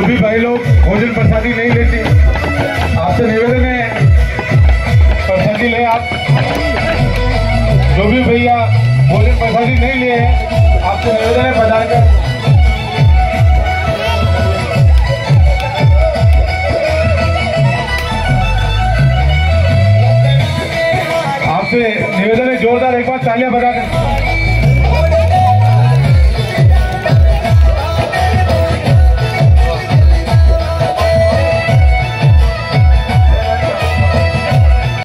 जो भी भाई लोग भोजन प्रसादी नहीं लेते। आपसे निवेदन है, प्रसादी ले आप। जो भी भैया भोजन प्रसादी नहीं लिए हैं, आपसे निवेदन है बाज़ार का। आपसे निवेदन है जोरदार एक बार तालियाँ बजाकर